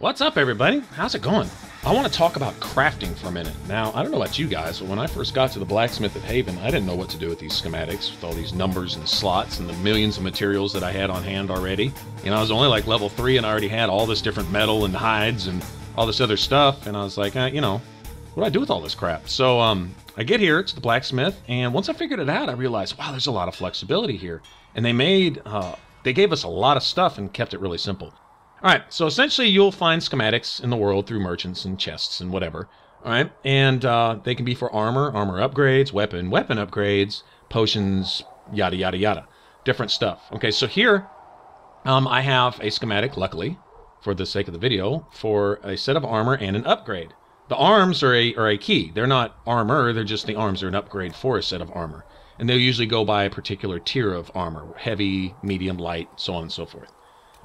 What's up, everybody? How's it going? I want to talk about crafting for a minute. Now, I don't know about you guys, but when I first got to the blacksmith at Haven, I didn't know what to do with these schematics, with all these numbers and slots and the millions of materials that I had on hand already. You know, I was only like level 3 and I already had all this different metal and hides and all this other stuff, and I was like, eh, you know, what do I do with all this crap? So, um, I get here to the blacksmith, and once I figured it out, I realized, wow, there's a lot of flexibility here. And they made, uh, they gave us a lot of stuff and kept it really simple. All right, so essentially you'll find schematics in the world through merchants and chests and whatever. All right, and uh, they can be for armor, armor upgrades, weapon, weapon upgrades, potions, yada yada yada, different stuff. Okay, so here um, I have a schematic, luckily, for the sake of the video, for a set of armor and an upgrade. The arms are a are a key. They're not armor. They're just the arms are an upgrade for a set of armor, and they'll usually go by a particular tier of armor: heavy, medium, light, so on and so forth.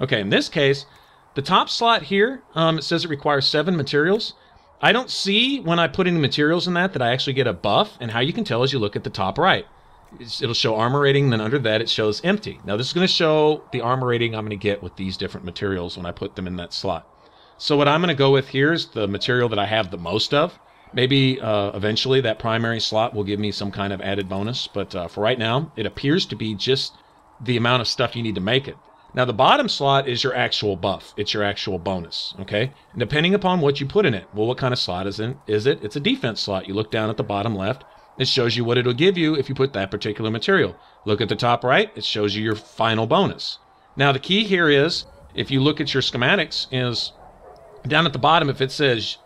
Okay, in this case, the top slot here, um, it says it requires seven materials. I don't see when I put any materials in that that I actually get a buff, and how you can tell is you look at the top right. It's, it'll show armor rating, then under that it shows empty. Now this is going to show the armor rating I'm going to get with these different materials when I put them in that slot. So what I'm going to go with here is the material that I have the most of. Maybe uh, eventually that primary slot will give me some kind of added bonus, but uh, for right now, it appears to be just the amount of stuff you need to make it. Now, the bottom slot is your actual buff. It's your actual bonus, okay? And depending upon what you put in it, well, what kind of slot is it? Is it? It's a defense slot. You look down at the bottom left. It shows you what it'll give you if you put that particular material. Look at the top right. It shows you your final bonus. Now, the key here is, if you look at your schematics, is down at the bottom, if it says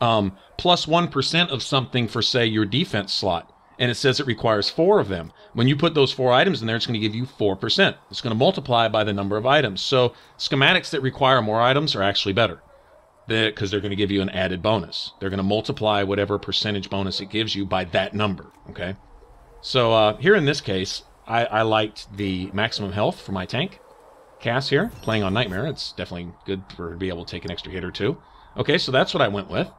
um, plus 1 of something for, say, your defense slot, and it says it requires four of them. When you put those four items in there, it's going to give you 4%. It's going to multiply by the number of items. So schematics that require more items are actually better because they're going to give you an added bonus. They're going to multiply whatever percentage bonus it gives you by that number. Okay. So uh, here in this case, I, I liked the maximum health for my tank. Cass here, playing on Nightmare. It's definitely good for her to be able to take an extra hit or two. Okay, so that's what I went with.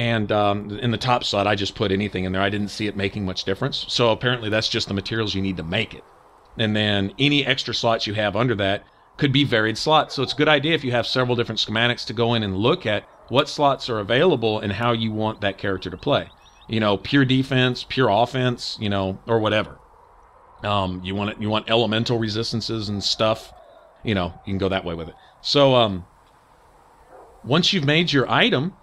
And um, in the top slot, I just put anything in there. I didn't see it making much difference. So apparently, that's just the materials you need to make it. And then any extra slots you have under that could be varied slots. So it's a good idea if you have several different schematics to go in and look at what slots are available and how you want that character to play. You know, pure defense, pure offense, you know, or whatever. Um, you want it, you want elemental resistances and stuff you know, you can go that way with it. So um, once you've made your item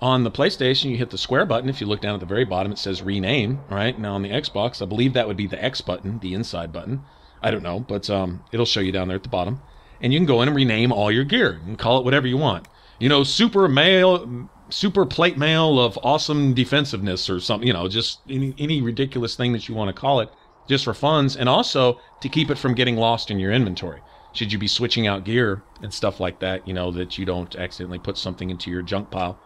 on the PlayStation, you hit the square button. If you look down at the very bottom, it says rename. Right now on the Xbox, I believe that would be the X button, the inside button. I don't know, but um, it'll show you down there at the bottom, and you can go in and rename all your gear and call it whatever you want. You know, super mail, super plate mail of awesome defensiveness or something. You know, just any any ridiculous thing that you want to call it, just for funds, and also to keep it from getting lost in your inventory should you be switching out gear and stuff like that, you know, that you don't accidentally put something into your junk pile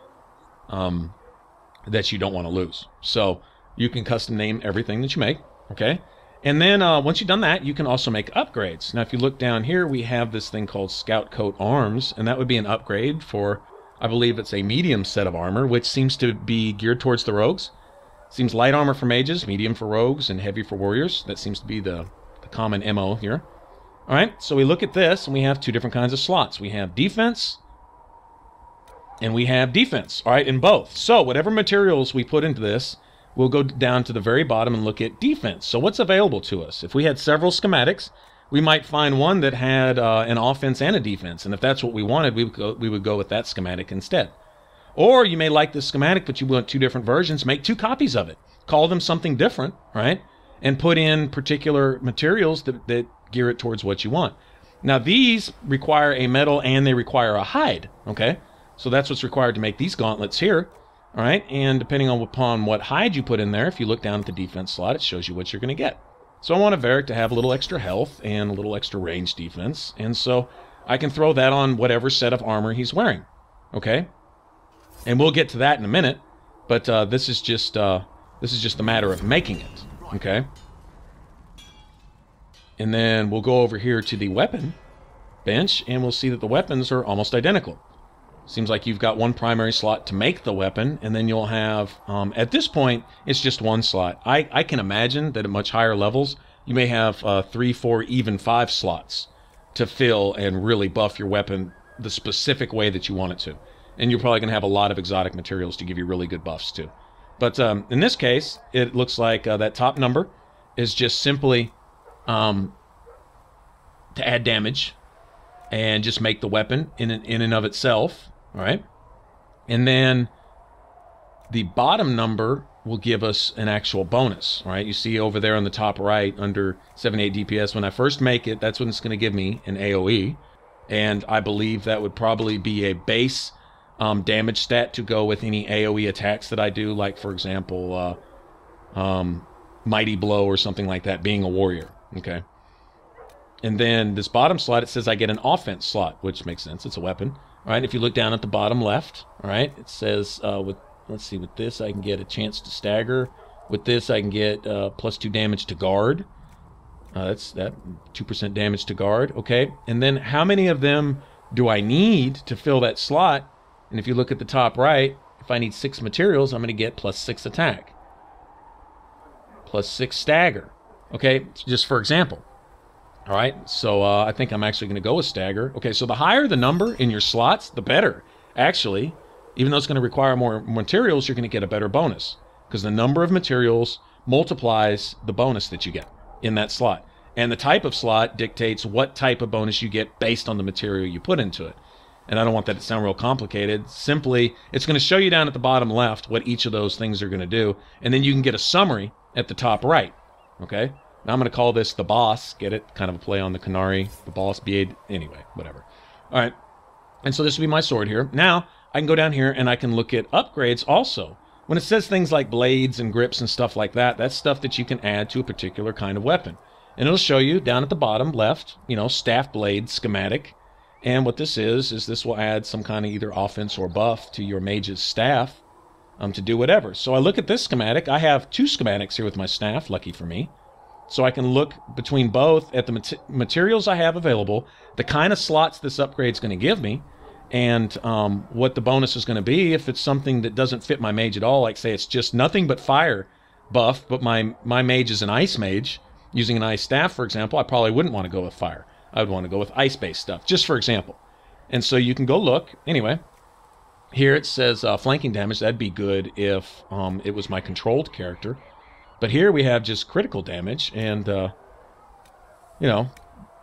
um, that you don't want to lose. So you can custom name everything that you make, okay? And then uh, once you've done that, you can also make upgrades. Now, if you look down here, we have this thing called Scout Coat Arms, and that would be an upgrade for, I believe it's a medium set of armor, which seems to be geared towards the rogues. Seems light armor for mages, medium for rogues, and heavy for warriors. That seems to be the, the common MO here. All right, so we look at this and we have two different kinds of slots. We have defense and we have defense, all right, in both. So whatever materials we put into this, we'll go down to the very bottom and look at defense. So what's available to us? If we had several schematics, we might find one that had uh, an offense and a defense. And if that's what we wanted, we would, go, we would go with that schematic instead. Or you may like the schematic, but you want two different versions. Make two copies of it. Call them something different, right? And put in particular materials that, that gear it towards what you want. Now these require a metal and they require a hide, okay? So that's what's required to make these gauntlets here, all right? And depending on upon what hide you put in there, if you look down at the defense slot, it shows you what you're going to get. So I want a Varric to have a little extra health and a little extra range defense, and so I can throw that on whatever set of armor he's wearing, okay? And we'll get to that in a minute, but uh, this is just uh, this is just a matter of making it, okay? And then we'll go over here to the weapon bench and we'll see that the weapons are almost identical. Seems like you've got one primary slot to make the weapon, and then you'll have, um, at this point, it's just one slot. I, I can imagine that at much higher levels, you may have uh, three, four, even five slots to fill and really buff your weapon the specific way that you want it to. And you're probably going to have a lot of exotic materials to give you really good buffs too. But um, in this case, it looks like uh, that top number is just simply um, to add damage and just make the weapon in, in and of itself. All right. And then the bottom number will give us an actual bonus. All right. You see over there on the top right under 78 DPS, when I first make it, that's when it's going to give me an AoE. And I believe that would probably be a base um, damage stat to go with any AoE attacks that I do, like, for example, uh, um, Mighty Blow or something like that, being a warrior. Okay. And then this bottom slot, it says I get an offense slot, which makes sense. It's a weapon. Right. If you look down at the bottom left, all right, it says uh, with let's see, with this I can get a chance to stagger. With this I can get uh, plus two damage to guard. Uh, that's that two percent damage to guard. Okay. And then how many of them do I need to fill that slot? And if you look at the top right, if I need six materials, I'm going to get plus six attack, plus six stagger. Okay, just for example. All right, so uh, I think I'm actually going to go with stagger. Okay, so the higher the number in your slots, the better. Actually, even though it's going to require more materials, you're going to get a better bonus because the number of materials multiplies the bonus that you get in that slot. And the type of slot dictates what type of bonus you get based on the material you put into it. And I don't want that to sound real complicated. Simply, it's going to show you down at the bottom left what each of those things are going to do. And then you can get a summary at the top right. Okay? Now I'm going to call this the boss. Get it? Kind of a play on the Qunari, the boss, Beade. Anyway, whatever. All right. And so this will be my sword here. Now I can go down here and I can look at upgrades also. When it says things like blades and grips and stuff like that, that's stuff that you can add to a particular kind of weapon. And it'll show you down at the bottom left, you know, staff blade schematic. And what this is, is this will add some kind of either offense or buff to your mage's staff um, to do whatever. So I look at this schematic. I have two schematics here with my staff, lucky for me. So I can look between both at the mat- materials I have available, the kind of slots this upgrade is going to give me, and um, what the bonus is going to be. If it's something that doesn't fit my mage at all, like say it's just nothing but fire buff, but my my mage is an ice mage using an ice staff, for example, I probably wouldn't want to go with fire. I would want to go with ice based stuff, just for example. And so you can go look. Anyway, here it says uh, flanking damage. That'd be good if um, it was my controlled character. But here we have just critical damage, and, uh, you know,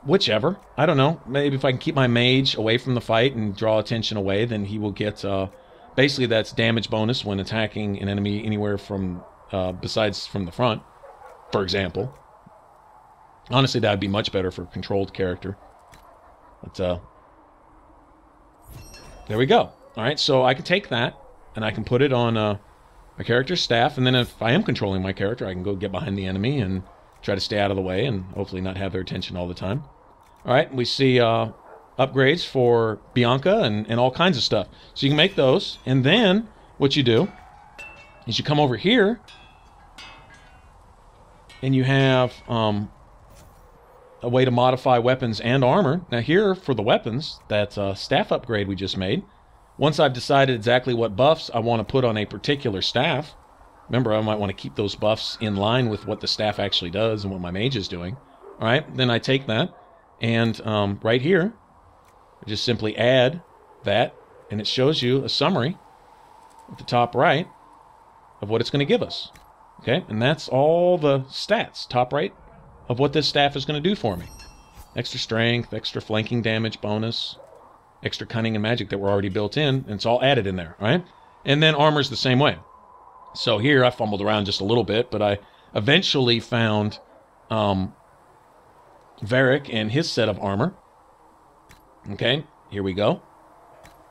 whichever. I don't know. Maybe if I can keep my mage away from the fight and draw attention away, then he will get, uh, basically that's damage bonus when attacking an enemy anywhere from, uh, besides from the front, for example. Honestly, that would be much better for a controlled character. But, uh, there we go. All right, so I can take that, and I can put it on, uh, my character's staff, and then if I am controlling my character, I can go get behind the enemy and try to stay out of the way and hopefully not have their attention all the time. All right, we see uh, upgrades for Bianca and, and all kinds of stuff. So you can make those, and then what you do is you come over here and you have um, a way to modify weapons and armor. Now here for the weapons, that uh, staff upgrade we just made, once I've decided exactly what buffs I want to put on a particular staff, remember I might want to keep those buffs in line with what the staff actually does and what my mage is doing. All right, then I take that and um, right here, I just simply add that and it shows you a summary at the top right of what it's going to give us. Okay, and that's all the stats, top right, of what this staff is going to do for me. Extra strength, extra flanking damage bonus, extra cunning and magic that were already built in, and it's all added in there, right? And then armor's the same way. So here I fumbled around just a little bit, but I eventually found um, Varric and his set of armor. Okay, here we go.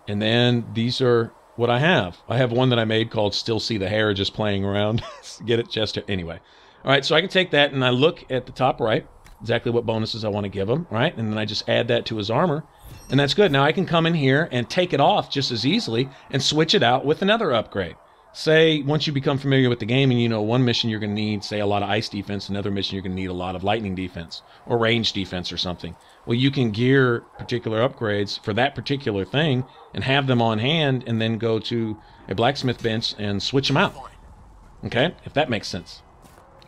And then these are what I have. I have one that I made called Still See the Hair just playing around. Get it, Chester? Anyway. All right, so I can take that and I look at the top right, exactly what bonuses I want to give him, right? And then I just add that to his armor. And that's good. Now I can come in here and take it off just as easily and switch it out with another upgrade. Say, once you become familiar with the game and you know one mission you're going to need, say, a lot of ice defense, another mission you're going to need a lot of lightning defense or range defense or something. Well, you can gear particular upgrades for that particular thing and have them on hand and then go to a blacksmith bench and switch them out. Okay? If that makes sense.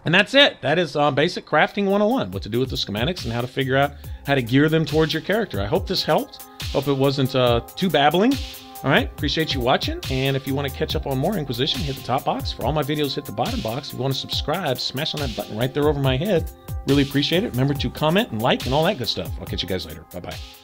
And that's it. That is uh, basic crafting 101 what to do with the schematics and how to figure out how to gear them towards your character. I hope this helped. Hope it wasn't uh, too babbling. All right, appreciate you watching. And if you want to catch up on more Inquisition, hit the top box. For all my videos, hit the bottom box. If you want to subscribe, smash on that button right there over my head. Really appreciate it. Remember to comment and like and all that good stuff. I'll catch you guys later. Bye bye.